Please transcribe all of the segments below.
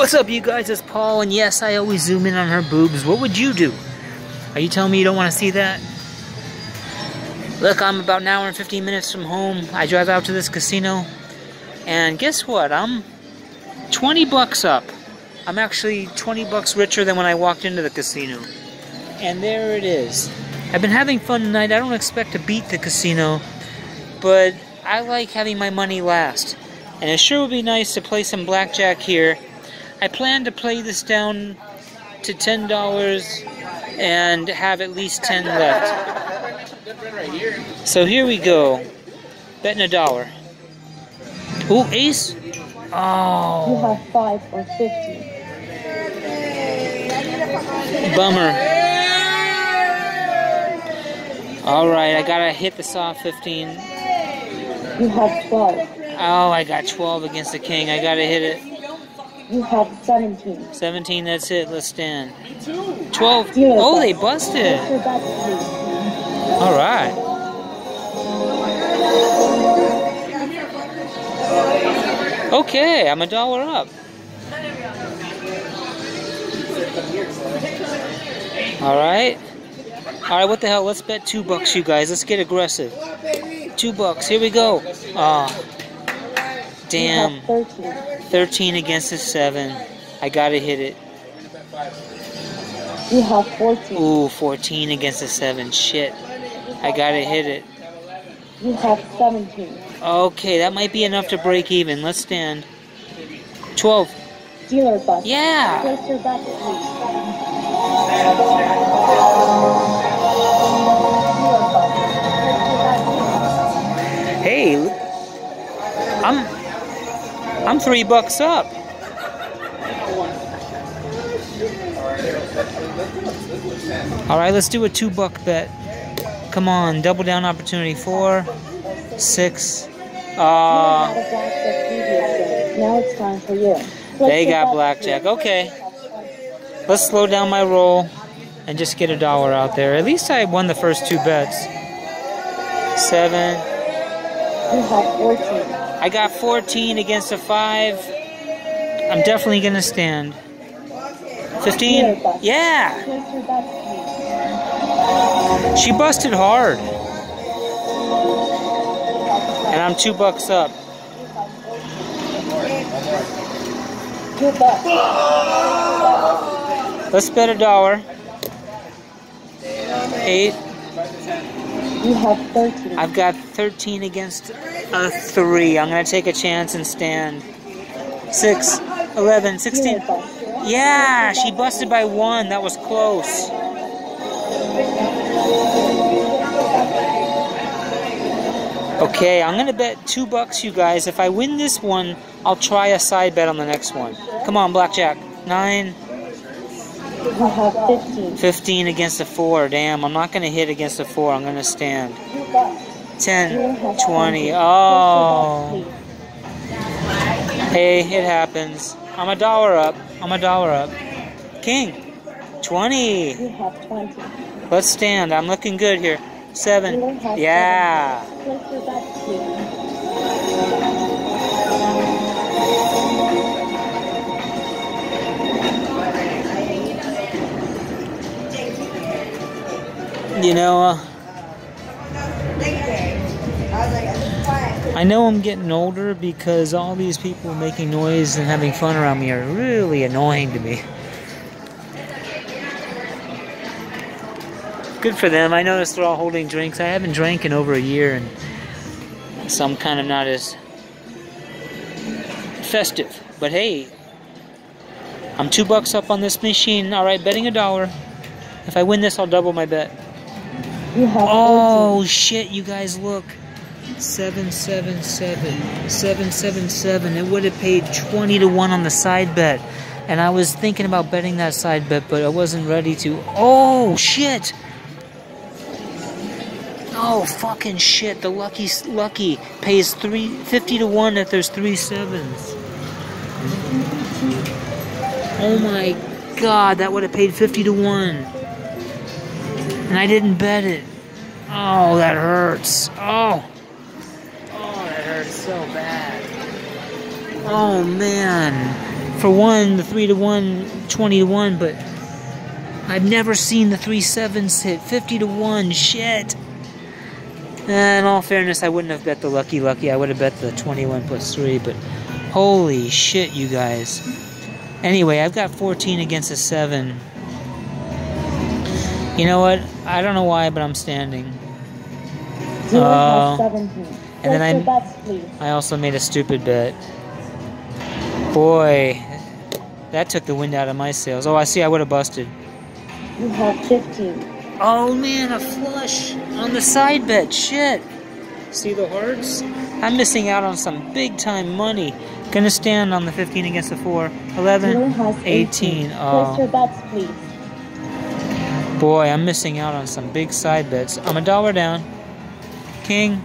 What's up, you guys? It's Paul, and yes, I always zoom in on her boobs. What would you do? Are you telling me you don't want to see that? Look, I'm about an hour and 15 minutes from home. I drive out to this casino, and guess what? I'm 20 bucks up. I'm actually 20 bucks richer than when I walked into the casino. And there it is. I've been having fun tonight. I don't expect to beat the casino, but I like having my money last. And it sure would be nice to play some blackjack here. I plan to play this down to $10 and have at least 10 left. So here we go. Betting a dollar. Ooh, ace. Oh. You have five or fifty. Bummer. Alright, I gotta hit the soft 15. You have twelve. Oh, I got 12 against the king. I gotta hit it. You have seventeen. 17, that's it. Let's stand. 12. Dealer Oh, they busted. Place your bet, please. Alright. Okay, I'm a dollar up. Alright. Alright, what the hell? Let's bet two bucks, you guys. Let's get aggressive. Two bucks. Here we go. Ah. You damn. Have thirteen. against a 7. I gotta hit it. You have fourteen. Ooh, 14 against a 7. Shit. I gotta hit it. You have seventeen. Okay, that might be enough to break even. Let's stand. 12. Dealer bet. Yeah. I'm 3 bucks up. All right, let's do a 2 buck bet. Come on, double down opportunity. 4 6 You uh had a blackjack previously. Now it's time for you. They got blackjack. Okay. Let's slow down my roll and just get a dollar out there. At least I won the first two bets. Seven. You have fourteen. I got 14 against a five. I'm definitely gonna stand. 15. Yeah. Place your bet, please. She busted hard. And I'm two bucks up. Your bet. Let's bet a dollar. Eight. You have thirteen. I've got 13 against a 3. I'm going to take a chance and stand. 6, 11, 16. Yeah, she busted by 1. That was close. Okay, I'm going to bet 2 bucks, you guys. If I win this one, I'll try a side bet on the next one. Come on, Blackjack. 9, You have fifteen. 15 against a 4. Damn, I'm not going to hit against a 4. I'm going to stand. Your 10, 20. Oh. Hey, it happens. I'm a dollar up. I'm a dollar up. King, 20. You have twenty. Let's stand. I'm looking good here. 7. Yeah. You know, uh, I know I'm getting older because all these people making noise and having fun around me are really annoying to me. Good for them. I noticed they're all holding drinks. I haven't drank in over a year, and so I'm kind of not as festive. But hey, I'm two bucks up on this machine. All right, betting a dollar. If I win this, I'll double my bet. Oh shit, you guys look. 777 777 it would have paid 20 to 1 on the side bet and i was thinking about betting that side bet but i wasn't ready to oh shit oh fucking shit the lucky lucky pays three fifty to 1 if there's three sevens oh my god that would have paid 50 to 1 and I didn't bet it. Oh, that hurts. Oh. Oh, so bad. Oh, man. for one, the 3 to 1, 20 to 1, but I've never seen the 3 sevens hit 50 to 1. Shit. Eh, in all fairness, I wouldn't have bet the lucky lucky. I would have bet the 21 plus 3, but holy shit, you guys. Anyway, I've got 14 against a 7. You know what? I don't know why, but I'm standing. Dealer Oh. Uh, 17. And then I- bets. I also made a stupid bet. Boy, that took the wind out of my sails. Oh, I see, I would have busted. You have 15. Oh man, a flush on the side bet. Shit. See the hearts? I'm missing out on some big time money. Gonna stand on the 15 against the 4. 11, has 18. 18. Place your Oh, bets, please. boy, I'm missing out on some big side bets. I'm a dollar down. King.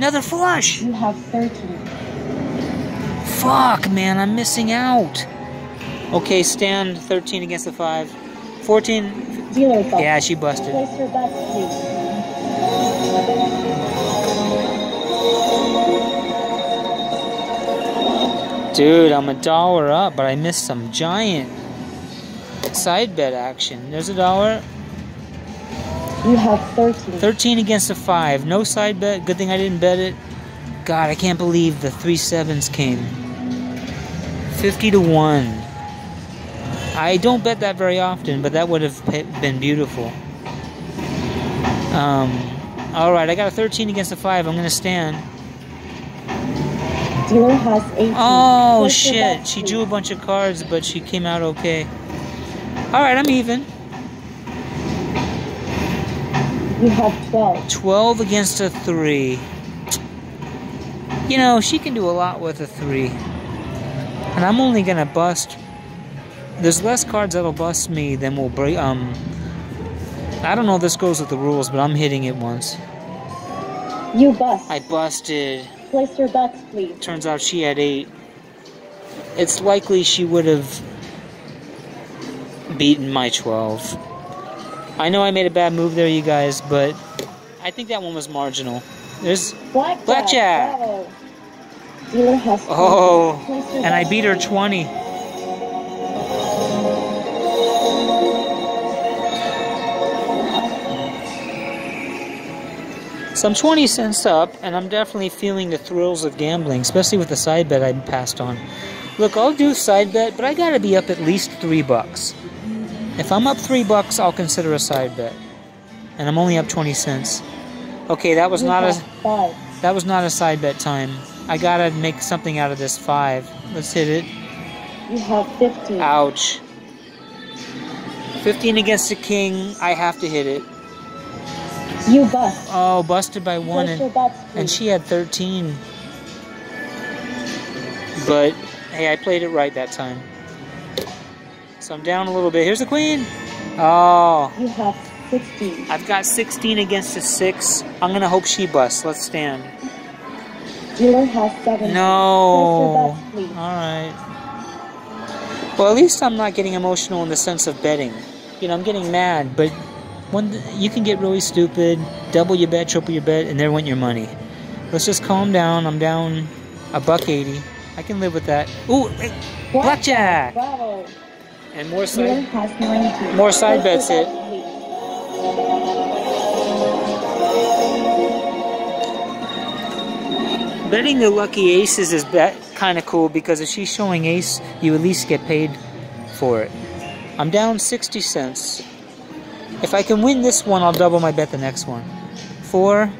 Another flush. You have 13. Fuck, man, I'm missing out. Okay, stand 13 against the 5. 14. Dealer. Yeah, she busted. Place bets, please. Dude, I'm a dollar up, but I missed some giant side bet action. There's a dollar. You have 13. 13 against a 5. No side bet. Good thing I didn't bet it. God, I can't believe the three sevens came. 50 to 1. I don't bet that very often, but that would have been beautiful. Um, Alright, I got a 13 against a 5. I'm going to stand. Dealer has 18. Oh shit, she drew a bunch of cards, but she came out okay. Alright, I'm even. You have 12. 12 against a 3. You know, she can do a lot with a 3. And I'm only gonna bust. There's less cards that'll bust me than will break. Um, I don't know if this goes with the rules, but I'm hitting it once. You bust. I busted. Place your bets, please. Turns out she had 8. It's likely she would have beaten my 12. I know I made a bad move there, you guys, but I think that one was marginal. There's Blackjack. Blackjack. Bravo. Dealer has 20. Oh, and I beat her 20. So I'm 20 cents up, and I'm definitely feeling the thrills of gambling, especially with the side bet I passed on. Look, I'll do side bet, but I gotta be up at least three bucks. If I'm up three bucks, I'll consider a side bet. And I'm only up 20 cents. Okay, that was not a that was not a side bet time. I gotta make something out of this five. Let's hit it. You have 15. Ouch. 15 against the king. I have to hit it. You bust. Oh, busted by one, and, and she had 13. But hey, I played it right that time. So I'm down a little bit. Here's the queen. Oh, You have 16. I've got 16 against a six. I'm gonna hope she busts. Let's stand. Dealer has 7. No. Place your bets, please. All right. Well, at least I'm not getting emotional in the sense of betting. You know, I'm getting mad, but when you can get really stupid, double your bet, triple your bet, and there went your money. Let's just calm down. I'm down a buck eighty. I can live with that. Ooh, blackjack, Bravo. And more side. More side bets hit. Betting the lucky aces is bet kind of cool because if she's showing ace, you at least get paid for it. I'm down 60 cents. If I can win this one, I'll double my bet the next one. Four,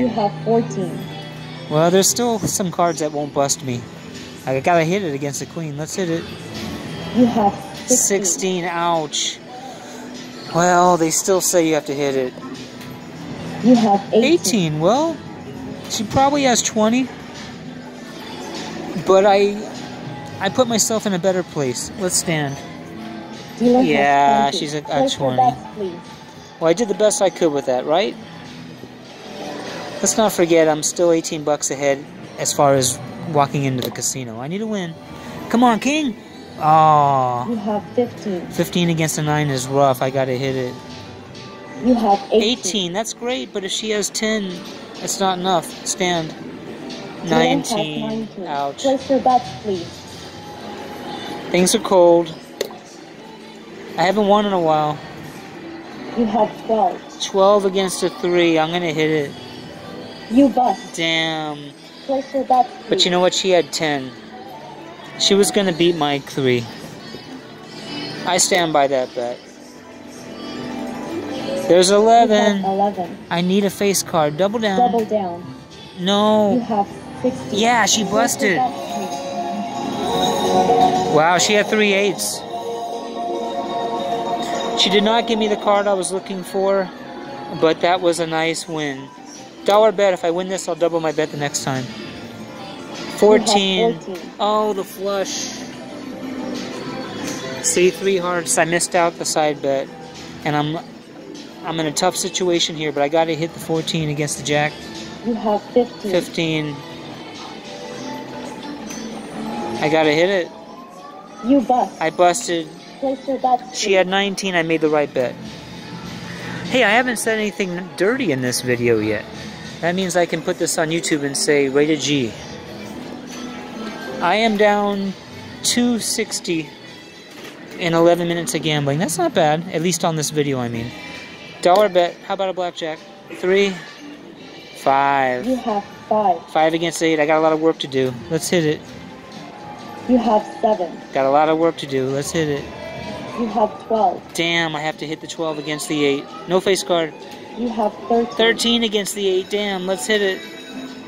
You have 14. Well, there's still some cards that won't bust me. I gotta hit it against the queen. Let's hit it. You have 16. 16, ouch. Well, they still say you have to hit it. You have 18. 18. Well, she probably has 20. But I I put myself in a better place. Let's stand. Dealer Yeah, she's a- a 20. bets, please. Well, I did the best I could with that, right? Let's not forget I'm still 18 bucks ahead as far as walking into the casino. I need a win. Come on, king. Oh, You have 15. 15 against a 9 is rough. I got to hit it. You have 18. 18, that's great, but if she has 10, it's not enough. Stand. 19. 19. Ouch. Place your bets, please. Things are cold. I haven't won in a while. You have 12. 12 against a 3. I'm going to hit it. You bust. Damn. Place your bets, But you know what? She had 10. She was going to beat my 3. I stand by that bet. There's 11. 11. I need a face card. Double down. Double down. No. You have 60. Yeah, she busted. Wow, she had three eights. She did not give me the card I was looking for, but that was a nice win. Dollar bet, if I win this, I'll double my bet the next time. 14. 14. Oh, the flush. See, three hearts. I missed out the side bet. And I'm I'm in a tough situation here, but I got to hit the 14 against the jack. You have 15. 15. I got to hit it. You bust. I busted. She had 19, I made the right bet. Hey, I haven't said anything dirty in this video yet. That means I can put this on YouTube and say rated G. I am down 260 in 11 minutes of gambling. That's not bad, at least on this video, I mean. Dollar bet, how about a blackjack? Three, five. You have 5. Five against eight, I got a lot of work to do. Let's hit it. You have 7. Got a lot of work to do, let's hit it. You have 12. Damn, I have to hit the 12 against the 8. No face card. You have 13. 13 against the 8. Damn, let's hit it.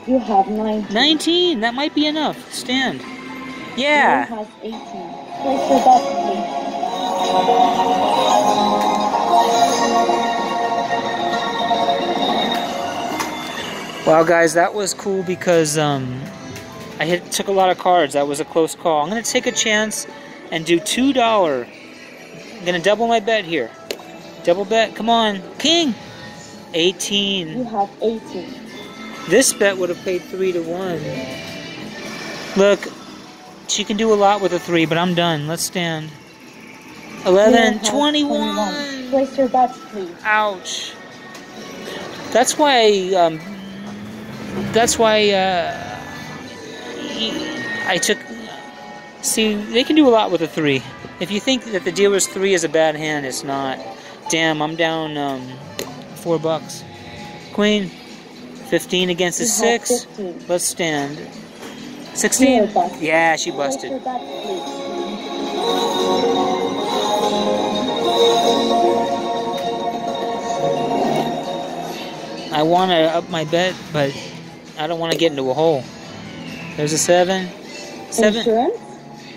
You have 19. 19. That might be enough. Stand. You Yeah. has 18. Place your bets, please. Well, guys, that was cool because um, I hit, took a lot of cards. That was a close call. I'm going to take a chance and do $2. I'm going to double my bet here. Double bet. Come on. King. 18. You have 18. This bet would have paid 3 to 1. Look, she can do a lot with a 3, but I'm done. Let's stand. You 11, have 21. Place your bets, please. Ouch. That's why. Um, that's why uh, I took. See, they can do a lot with a three. If you think that the dealer's three is a bad hand, it's not. Damn, I'm down um, four bucks. Queen, fifteen against a six. 15. Let's stand. Sixteen. Yeah, she busted. your bets, please. I want to up my bet, but I don't want to get into a hole. There's a seven. Seven. Insurance?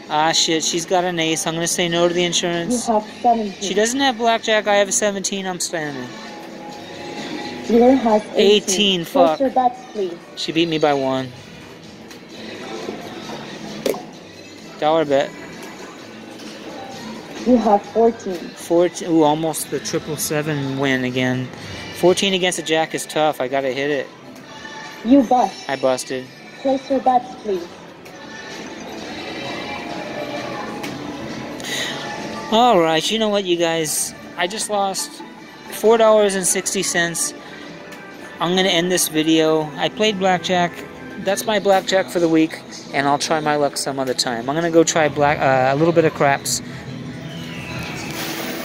Ah, shit. She's got an ace. I'm gonna say no to the You insurance. have 17. She doesn't have blackjack. I have a 17. I'm standing. Dealer has 18. 18 fuck. Bets, she beat me by one. Dollar bet. You have 14. 14. Ooh, almost the triple seven win again. 14 against a jack is tough. I gotta hit it. You bust. I busted. Place your bets, please. All right, you know what, you guys? I just lost $4.60 I'm going to end this video. I played blackjack. That's my blackjack for the week, and I'll try my luck some other time. I'm going to go try black uh, a little bit of craps.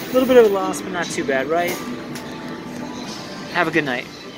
A little bit of a loss, but not too bad, right? Have a good night.